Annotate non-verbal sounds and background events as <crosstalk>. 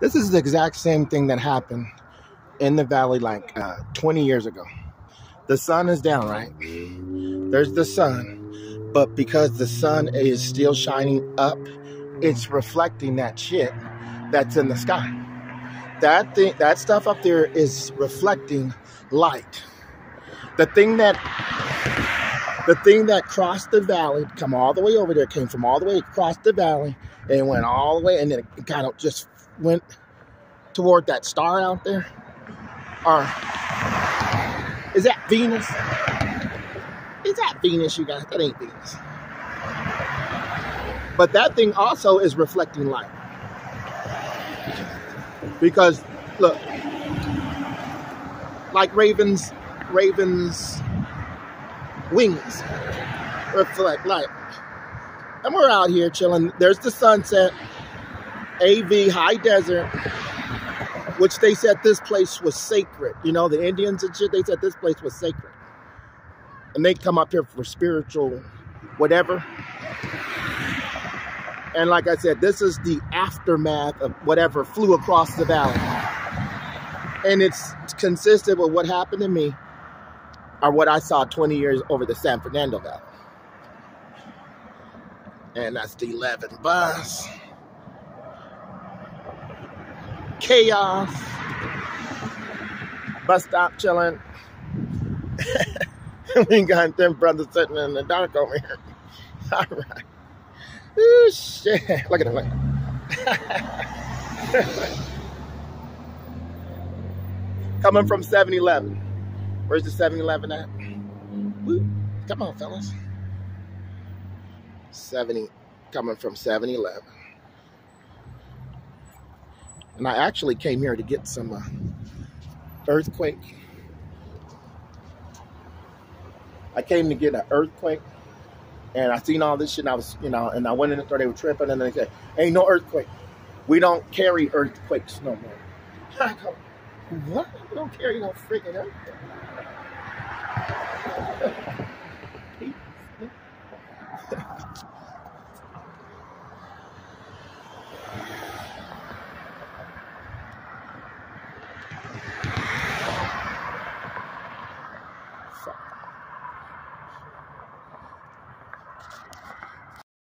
This is the exact same thing that happened in the valley like uh, 20 years ago. The sun is down, right? There's the sun, but because the sun is still shining up, it's reflecting that shit that's in the sky. That thing, that stuff up there is reflecting light. The thing that the thing that crossed the valley, come all the way over there, came from all the way across the valley and went all the way, and then it kind of just went toward that star out there. Or is that Venus? Is that Venus, you guys? That ain't Venus. But that thing also is reflecting light. Because look, like ravens, ravens wings reflect light. And we're out here chilling. There's the sunset. AV High Desert, which they said this place was sacred. You know, the Indians and shit, they said this place was sacred. And they come up here for spiritual whatever. And like I said, this is the aftermath of whatever flew across the valley. And it's consistent with what happened to me or what I saw 20 years over the San Fernando Valley. And that's the 11 bus. Chaos. Bus stop chilling. <laughs> we got them brothers sitting in the dark over here. <laughs> All right. Ooh, shit. Look at him. Look. <laughs> Coming from 7 Eleven. Where's the 7 Eleven at? Woo. Come on, fellas. 70, coming from 7 Eleven. And I actually came here to get some uh, earthquake. I came to get an earthquake. And I seen all this shit, and I was, you know, and I went in the store, they were tripping, and they said, Ain't no earthquake. We don't carry earthquakes no more. <laughs> I What? We don't carry no freaking earthquake.